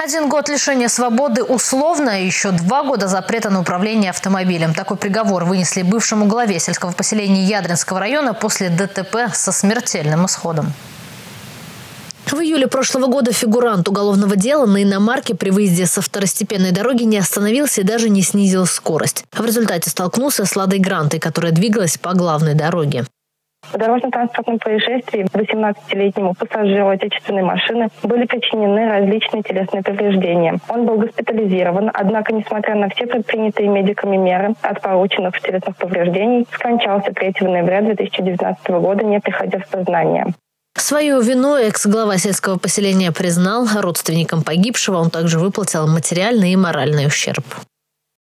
Один год лишения свободы условно, и еще два года запрета на управление автомобилем. Такой приговор вынесли бывшему главе сельского поселения Ядринского района после ДТП со смертельным исходом. В июле прошлого года фигурант уголовного дела на иномарке при выезде со второстепенной дороги не остановился и даже не снизил скорость. В результате столкнулся с Ладой Грантой, которая двигалась по главной дороге. В дорожно-транспортном происшествии 18-летнему пассажиру отечественной машины были причинены различные телесные повреждения. Он был госпитализирован, однако, несмотря на все предпринятые медиками меры от полученных телесных повреждений, скончался 3 ноября 2019 года, не приходя в сознание. Свою вину экс-глава сельского поселения признал. Родственникам погибшего он также выплатил материальный и моральный ущерб.